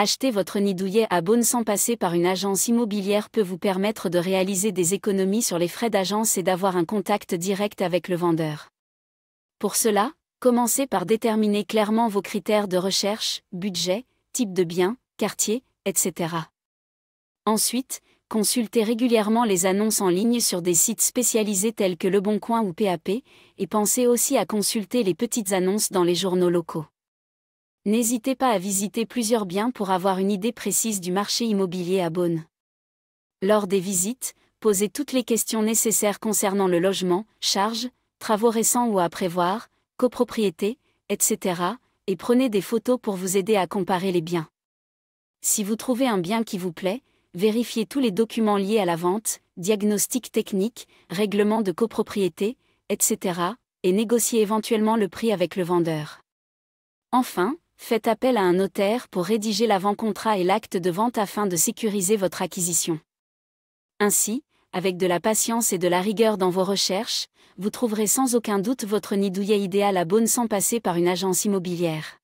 Acheter votre nid douillet à Beaune sans passer par une agence immobilière peut vous permettre de réaliser des économies sur les frais d'agence et d'avoir un contact direct avec le vendeur. Pour cela, commencez par déterminer clairement vos critères de recherche, budget, type de bien, quartier, etc. Ensuite, consultez régulièrement les annonces en ligne sur des sites spécialisés tels que Le Bon Coin ou PAP, et pensez aussi à consulter les petites annonces dans les journaux locaux. N'hésitez pas à visiter plusieurs biens pour avoir une idée précise du marché immobilier à Beaune. Lors des visites, posez toutes les questions nécessaires concernant le logement, charges, travaux récents ou à prévoir, copropriété, etc., et prenez des photos pour vous aider à comparer les biens. Si vous trouvez un bien qui vous plaît, vérifiez tous les documents liés à la vente, diagnostic technique, règlement de copropriété, etc., et négociez éventuellement le prix avec le vendeur. Enfin, faites appel à un notaire pour rédiger l'avant-contrat et l'acte de vente afin de sécuriser votre acquisition. Ainsi, avec de la patience et de la rigueur dans vos recherches, vous trouverez sans aucun doute votre nid douillet idéal à Beaune sans passer par une agence immobilière.